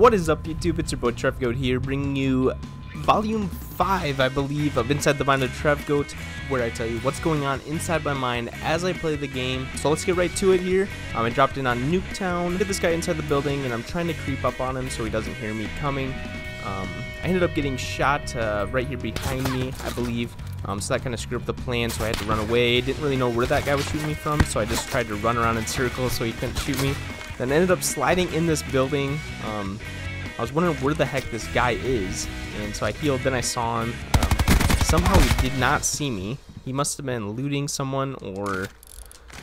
What is up YouTube? It's your boy Trev Goat here bringing you volume 5 I believe of Inside the Mind of Trev Goat where I tell you what's going on inside my mind as I play the game. So let's get right to it here. Um, I dropped in on Nuketown, get this guy inside the building and I'm trying to creep up on him so he doesn't hear me coming. Um, I ended up getting shot uh, right here behind me I believe. Um, so that kind of screwed up the plan, so I had to run away. Didn't really know where that guy was shooting me from, so I just tried to run around in circles so he couldn't shoot me. Then ended up sliding in this building. Um, I was wondering where the heck this guy is, and so I healed. Then I saw him. Um, somehow he did not see me. He must have been looting someone or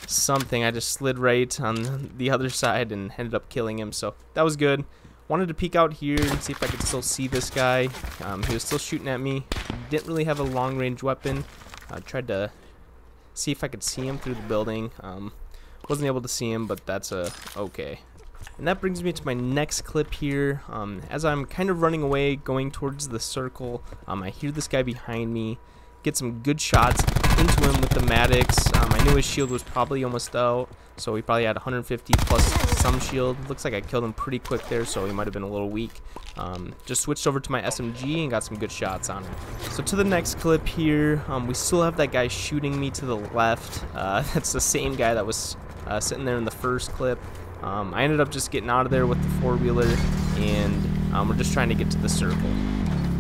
something. I just slid right on the other side and ended up killing him. So that was good. Wanted to peek out here and see if I could still see this guy. Um, he was still shooting at me. Didn't really have a long range weapon. I tried to see if I could see him through the building. Um, wasn't able to see him, but that's a okay. And that brings me to my next clip here. Um, as I'm kind of running away, going towards the circle, um, I hear this guy behind me. Get some good shots into him with the Maddox. Um, I knew his shield was probably almost out, so he probably had 150 plus some shield. Looks like I killed him pretty quick there, so he might have been a little weak. Um, just switched over to my SMG and got some good shots on him. So to the next clip here, um, we still have that guy shooting me to the left. Uh, that's the same guy that was uh, sitting there in the first clip. Um, I ended up just getting out of there with the four-wheeler, and um, we're just trying to get to the circle.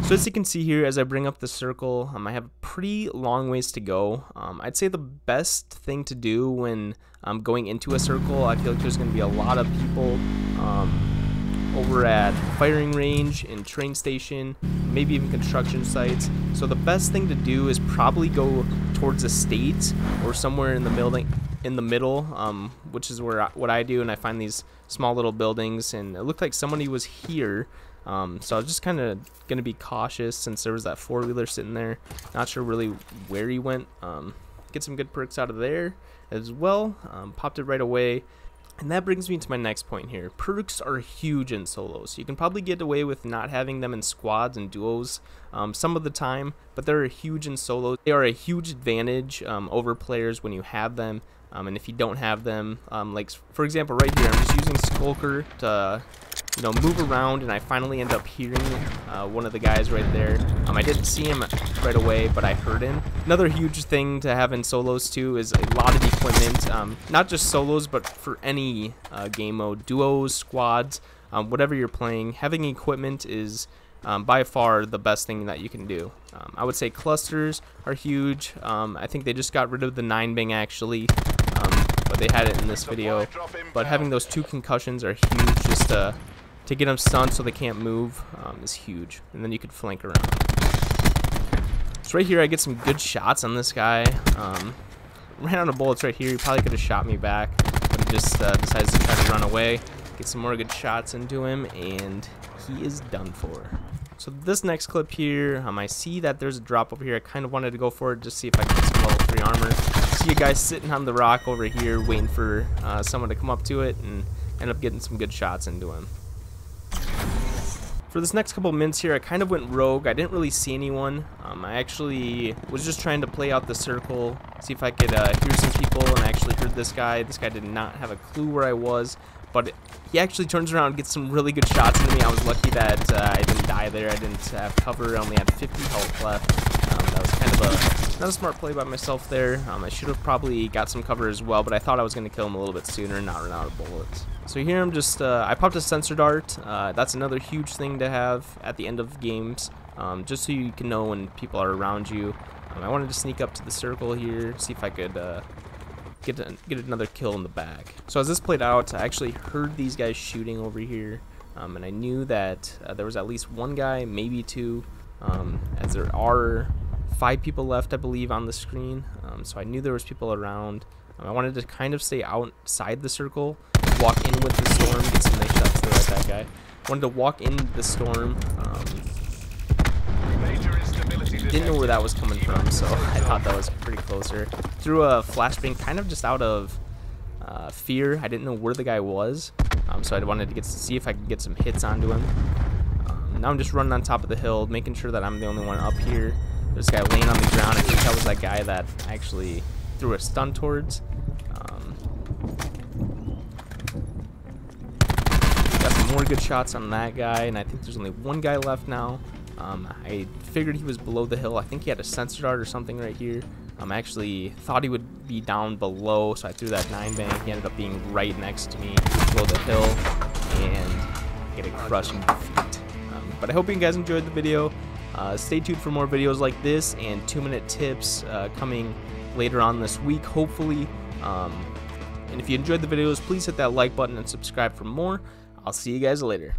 So as you can see here, as I bring up the circle, um, I have a pretty long ways to go. Um, I'd say the best thing to do when um, going into a circle, I feel like there's going to be a lot of people um, over at firing range and train station, maybe even construction sites. So the best thing to do is probably go towards Estates or somewhere in the building in the middle, um, which is where I, what I do, and I find these small little buildings, and it looked like somebody was here. Um, so I was just kind of going to be cautious since there was that four-wheeler sitting there. Not sure really where he went. Um, get some good perks out of there as well. Um, popped it right away. And that brings me to my next point here. Perks are huge in solos. You can probably get away with not having them in squads and duos um, some of the time, but they're huge in solos. They are a huge advantage um, over players when you have them. Um, and if you don't have them, um, like for example right here, I'm just using Skulker to you know, move around, and I finally end up hearing uh, one of the guys right there. Um, I didn't see him right away, but I heard him. Another huge thing to have in solos, too, is a lot of equipment. Um, not just solos, but for any uh, game mode. Duos, squads, um, whatever you're playing. Having equipment is um, by far the best thing that you can do. Um, I would say clusters are huge. Um, I think they just got rid of the 9 actually, um, but they had it in this video. But having those two concussions are huge just to to get them stunned so they can't move um, is huge. And then you could flank around. So right here, I get some good shots on this guy. Um, ran out of bullets right here. He probably could have shot me back, but he just uh, decides to try to run away. Get some more good shots into him, and he is done for. So this next clip here, um, I see that there's a drop over here. I kind of wanted to go for it, just see if I can get some level 3 armor. See a guy sitting on the rock over here, waiting for uh, someone to come up to it, and end up getting some good shots into him. For this next couple minutes here, I kind of went rogue. I didn't really see anyone. Um, I actually was just trying to play out the circle, see if I could uh, hear some people, and I actually heard this guy. This guy did not have a clue where I was, but he actually turns around and gets some really good shots into me. I was lucky that uh, I didn't die there. I didn't have cover. I only had 50 health left. Um, that was kind of a not a smart play by myself there. Um, I should have probably got some cover as well, but I thought I was going to kill him a little bit sooner and not run out of bullets. So here I'm just, uh, I popped a sensor dart. Uh, that's another huge thing to have at the end of games, um, just so you can know when people are around you. Um, I wanted to sneak up to the circle here, see if I could uh, get, get another kill in the back. So as this played out, I actually heard these guys shooting over here, um, and I knew that uh, there was at least one guy, maybe two, um, as there are five people left, I believe, on the screen. Um, so I knew there was people around. Um, I wanted to kind of stay outside the circle walk in with the storm, get some nice shots there like that guy. Wanted to walk in the storm. Um, didn't know where that was coming from, so I thought that was pretty closer. Threw a flashbang kind of just out of uh, fear. I didn't know where the guy was, um, so I wanted to get to see if I could get some hits onto him. Um, now I'm just running on top of the hill, making sure that I'm the only one up here. A guy laying on the ground. I think that was that guy that actually threw a stun towards. Um, got some more good shots on that guy, and I think there's only one guy left now. Um, I figured he was below the hill. I think he had a sensor dart or something right here. Um, I actually thought he would be down below, so I threw that 9 bang. He ended up being right next to me below the hill, and get a crushing defeat. Um, but I hope you guys enjoyed the video. Uh, stay tuned for more videos like this and 2-minute tips uh, coming later on this week, hopefully. Um, and if you enjoyed the videos, please hit that like button and subscribe for more. I'll see you guys later.